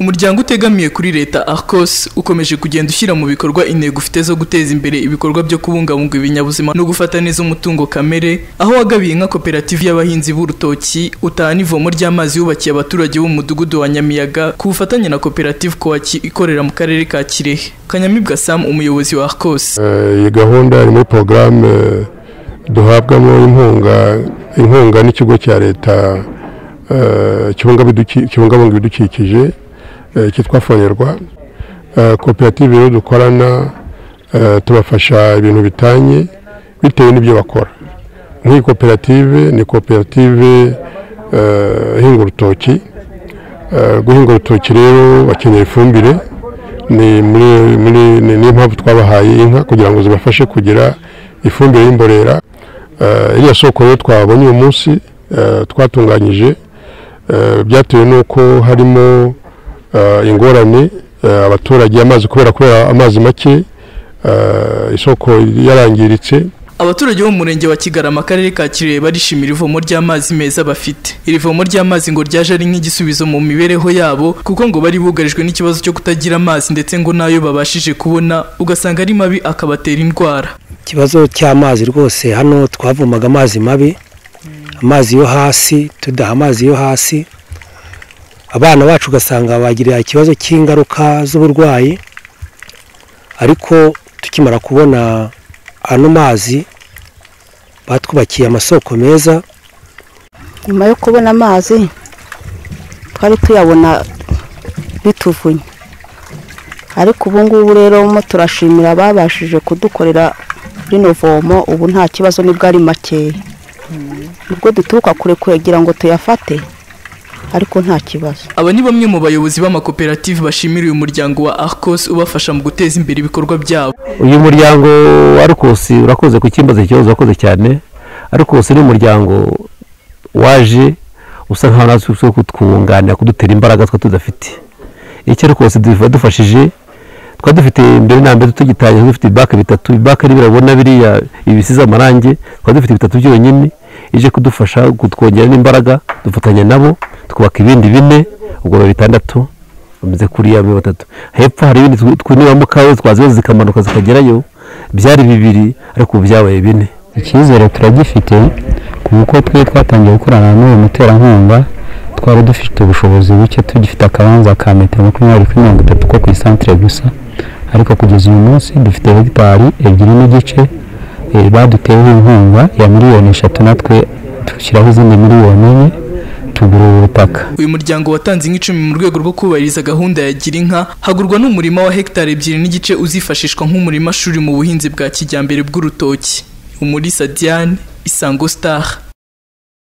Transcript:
umuryango utegamiye kuri leta arcos ukomeje kugenda ushyira mu bikorwa intego ufite zo guteza imbere ibikorwa byo kubungabunga ibinyabuzima no gufata neza umutungo kamere aho wagabiye nka koperative y'abahinzi b'urutoki utahana ivomo ry'amazi yubakiye abaturage b'umudugudu wa nyamiyaga ku bufatanye na koperative kowaki ikorera mu karere ka kirehe. Kanyamibwa sam umuyobozi wa arcos. Iyi gahunda iri muri porogaramu duhabwamo inkunga inkunga n'ikigo cya leta kibungabunga ibidukikije. Cyitwa fonerwa koperative rero dukorana tubafasha ibintu bitanye bitewe n'ibyo bakora. Nk'iyi koperative ni koperative ihinga urutoki. Guhinga urutoki rero bakenera ifumbire. Ni niyo mpamvu twabahaye inka kugira ngo zibafashe kugira ifumbire y'imborera. Iriya soko rero twabonye uyu munsi twatunganyije. Byatewe n'uko harimo ingorane abaturage amazi kubera kubera amazi make isoko yarangiritse. Abaturage bo mu murenge wa kigarama akarere ka kirehe barishimira ivomo ry'amazi meza bafite. Iri vomo ry'amazi ngo ryaje ari nk'igisubizo mu mibereho yabo kuko ngo bari bugarijwe n'ikibazo cyo kutagira amazi ndetse ngo n'ayo babashije kubona ugasanga ari mabi akabatera indwara. Ikibazo cy'amazi rwose hano twavomaga amazi mabi amazi yo hasi tudaha amazi yo hasi. Abana bacu ugasanga bagirira ikibazo cy'ingaruka z'uburwayi ariko tukimara kubona ano mazi batwubakiye amasoko meza. Nyuma yo kubona amazi twari tuyabona bituvunye ariko ubu ngubu rero turashimira ababashije kudukorera rino vomo ubu nta kibazo ni bwo ari makeya. Nubwo duturuka kure kugira ngo tuyafate ariko nta kibazo. Aba ni bamwe mu bayobozi b'amakoperative bashimira uyu muryango wa arcos ubafasha mu guteza imbere ibikorwa byabo. Uyu muryango wa arcos urakoze ku kimbazo ikibazo urakoze cyane arcos ni umuryango waje usa nkaho natwe uri kutwunganira kudutera imbaraga twe tudafite. Icyo arcos dufashije twari dufite mbere na mbere tugitangira dufite ibibaka bitatu ibibaka birabona biriya ibisize amarangi twari dufite bitatu byonyine. Ije kudufasha kutwongera n'imbaraga dufatanya nabo twubaka ibindi bine ubwo biba bitandatu bameze kuriya biba batatu. Hepfo hari ibindi twinibamo kawe twaziba zikamanuka zikagerayo byari bibiri ariko ubu byabaye bine. Icyizere turagifite kuko twe twatangiye gukorana n'uyu muterankunga twari dufite ubushobozi buke tugifite akabanza ka metero makumyabiri kuri mirongo itatu ko ku isantire gusa ariko kugeza uyu munsi dufite hegitari ebyiri n'igice baduteyeho inkunga ya miliyoni eshatu natwe dushyiraho izindi miliyoni enye tugura ubutaka uyu muryango watanze nk'icumi mu rwego rwo kubahiriza gahunda ya gira inka. Hagurwa n'umurima wa hegitari ebyiri n'igice uzifashishwa nk'umurima shuri mu buhinzi bwa kijyambere bw'urutoki. Umurisa diane isango star.